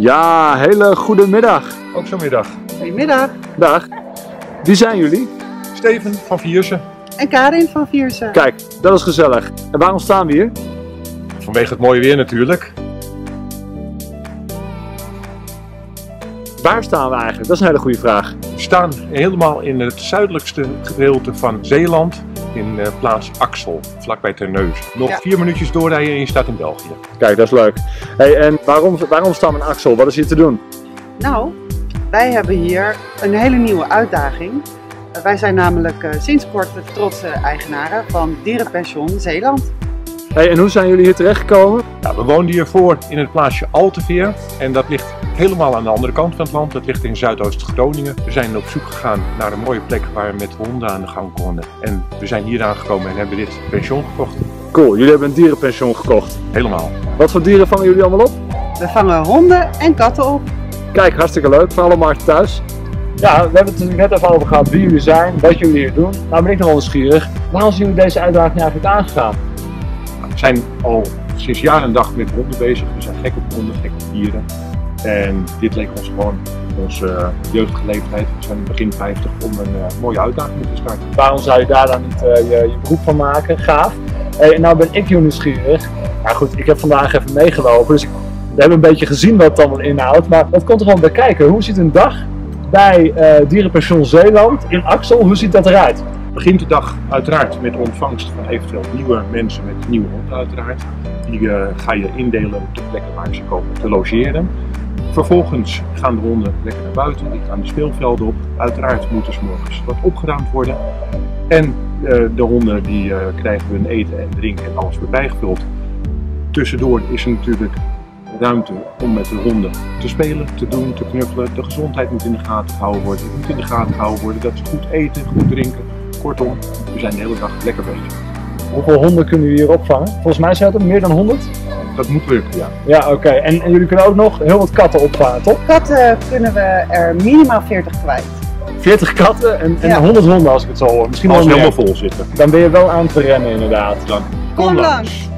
Ja, hele goede middag. Ook zo'n middag. Goedemiddag. Dag. Wie zijn jullie? Steven van Viersen. En Karin van Viersen. Kijk, dat is gezellig. En waarom staan we hier? Vanwege het mooie weer natuurlijk. Waar staan we eigenlijk? Dat is een hele goede vraag. We staan helemaal in het zuidelijkste gedeelte van Zeeland. In de plaats Axel, vlakbij Terneuzen. Nog Ja. vier minuutjes doorrijden en je staat in België. Kijk, dat is leuk. Hey, en waarom, waarom staan we in Axel? Wat is hier te doen? Nou, wij hebben hier een hele nieuwe uitdaging. Eh, Wij zijn namelijk eh, sinds kort de trotse eigenaren van Dierenpension Zeeland. Hey, en hoe zijn jullie hier terechtgekomen? Ja, we woonden hiervoor in het plaatsje Alteveer. En dat ligt helemaal aan de andere kant van het land. Dat ligt in Zuidoost-Groningen. We zijn op zoek gegaan naar een mooie plek waar we met honden aan de gang konden. En we zijn hier aangekomen en hebben dit pension gekocht. Cool, jullie hebben een dierenpension gekocht. Helemaal. Wat voor dieren vangen jullie allemaal op? We vangen honden en katten op. Kijk, hartstikke leuk voor alle markten thuis. Ja, we hebben het net even over gehad wie jullie zijn, wat jullie hier doen. Nou ben ik nog wel nieuwsgierig. Waarom zijn jullie deze uitdaging eigenlijk aangegaan? We zijn al sinds jaar en dag met honden bezig. We zijn gek op honden, gek op dieren. En dit leek ons gewoon onze eh, jeugdige leeftijd. We zijn begin 50 om een eh, mooie uitdaging te starten. Waarom zou je daar dan niet eh, je, je beroep van maken? Gaaf. Hey, nou ben ik heel nieuwsgierig. Nou goed, ik heb vandaag even meegelopen, dus we hebben een beetje gezien wat het allemaal inhoudt. Maar dat komt er gewoon bij kijken. Hoe ziet een dag bij eh Dierenpension Zeeland in Axel, hoe ziet dat eruit? Begint de dag uiteraard met ontvangst van eventueel nieuwe mensen met nieuwe honden uiteraard. Die eh, ga je indelen op de plekken waar ze komen te logeren. Vervolgens gaan de honden lekker naar buiten, die gaan de speelvelden op. Uiteraard moeten ze morgens wat opgeruimd worden. En eh, de honden die eh, krijgen hun eten en drinken en alles weer bijgevuld. Tussendoor is er natuurlijk ruimte om met de honden te spelen, te doen, te knuffelen. De gezondheid moet in de gaten gehouden worden. Het moet in de gaten gehouden worden dat ze goed eten, goed drinken. Kortom, we zijn de hele dag lekker bezig. Hoeveel honden kunnen jullie hier opvangen? Volgens mij zijn het er meer dan 100. Dat moet lukken, ja. Ja, oké. En, en jullie kunnen ook nog heel wat katten opvangen, toch? Katten kunnen we er minimaal 40 kwijt. 40 katten en, en Ja. 100 honden als ik het zo hoor. Misschien Als wel helemaal vol zitten. Dan ben je wel aan het rennen inderdaad. Dan Kom langs.